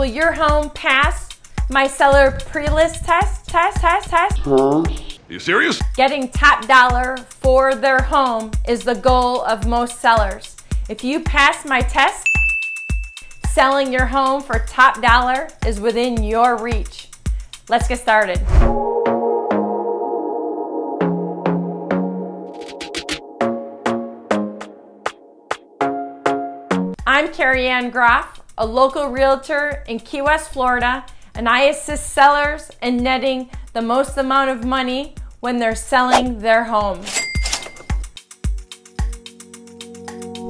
Will your home pass my seller pre-list test, test, test, test? Huh? You serious? Getting top dollar for their home is the goal of most sellers. If you pass my test, selling your home for top dollar is within your reach. Let's get started. I'm Karriann Graf, a local realtor in Key West, Florida, and I assist sellers in netting the most amount of money when they're selling their home.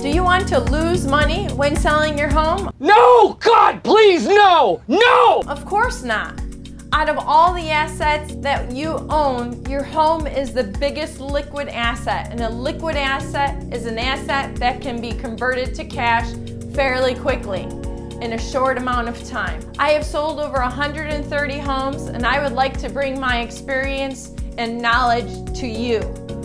Do you want to lose money when selling your home? No! God, please, no! No! Of course not. Out of all the assets that you own, your home is the biggest liquid asset. And a liquid asset is an asset that can be converted to cash fairly quickly in a short amount of time. I have sold over 130 homes and I would like to bring my experience and knowledge to you.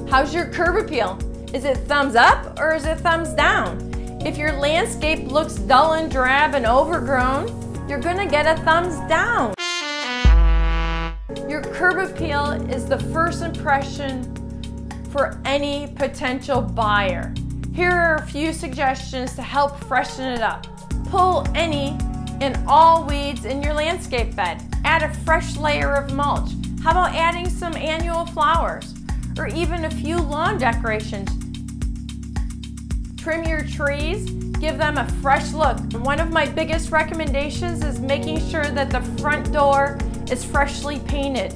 How's your curb appeal? Is it thumbs up or is it thumbs down? If your landscape looks dull and drab and overgrown, you're gonna get a thumbs down. Your curb appeal is the first impression for any potential buyer. Here are a few suggestions to help freshen it up. Pull any and all weeds in your landscape bed. Add a fresh layer of mulch. How about adding some annual flowers or even a few lawn decorations? Trim your trees, give them a fresh look. One of my biggest recommendations is making sure that the front door is freshly painted.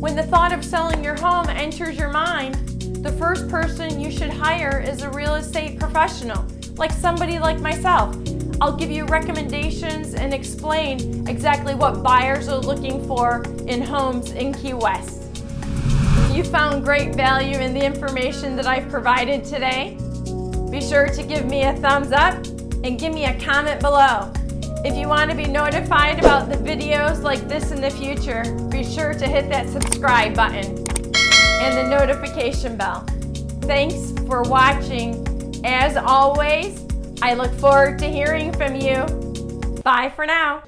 When the thought of selling your home enters your mind, the first person you should hire is a real estate professional like somebody like myself. I'll give you recommendations and explain exactly what buyers are looking for in homes in Key West. If you found great value in the information that I've provided today, be sure to give me a thumbs up and give me a comment below. If you want to be notified about the videos like this in the future, be sure to hit that subscribe button and the notification bell. Thanks for watching as always, I look forward to hearing from you. Bye for now.